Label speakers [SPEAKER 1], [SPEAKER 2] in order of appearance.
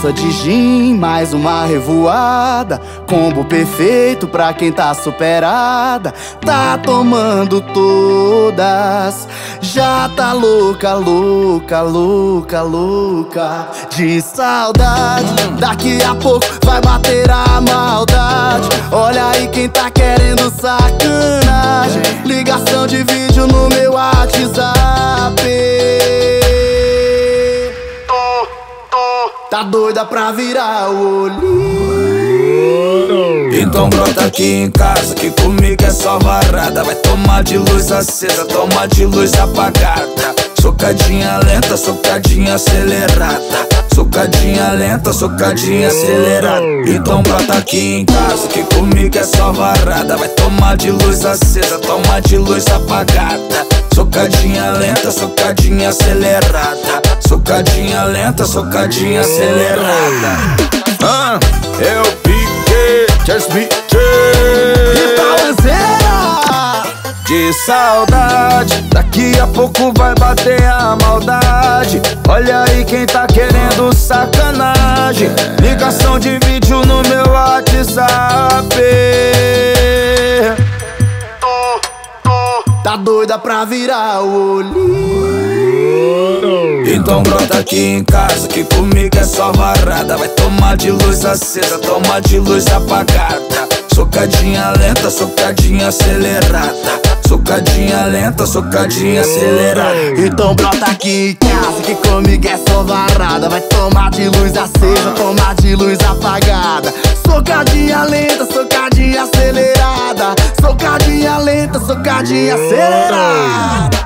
[SPEAKER 1] taça de gin, mais uma revoada. Combo perfeito pra quem tá superada. Tá tomando todas. Já tá louca, louca, louca, louca. De saudade. Daqui a pouco vai bater a maldade. Olha aí quem tá querendo sacanagem. Ligação de vídeo no meu WhatsApp. Tá doida pra virar o olhinho?
[SPEAKER 2] Então brota aqui em casa que comigo é só varada. Vai tomar de luz acesa, toma de luz apagada. Socadinha lenta, socadinha acelerada. Socadinha lenta, socadinha acelerada. Então brota aqui em casa que comigo é só varada. Vai tomar de luz acesa, toma de luz apagada. Socadinha lenta, socadinha acelerada Socadinha lenta, socadinha acelerada. Ah, Eu piquei, just me de saudade Daqui a pouco vai bater a maldade. Olha aí quem tá querendo sacanagem. Ligação de vídeo no meu WhatsApp.
[SPEAKER 1] Tá doida pra virar o olhinho
[SPEAKER 2] Então brota aqui em casa que comigo é só varada Vai tomar de luz acesa, toma de luz apagada. Socadinha lenta, socadinha acelerada. Socadinha lenta, socadinha acelerada.
[SPEAKER 1] Então brota aqui em casa que comigo é só varada Vai tomar de luz acesa, tomar de luz apagada. Socadinha lenta, socadinha acelerada. Socadinha lenta, socadinha acelerada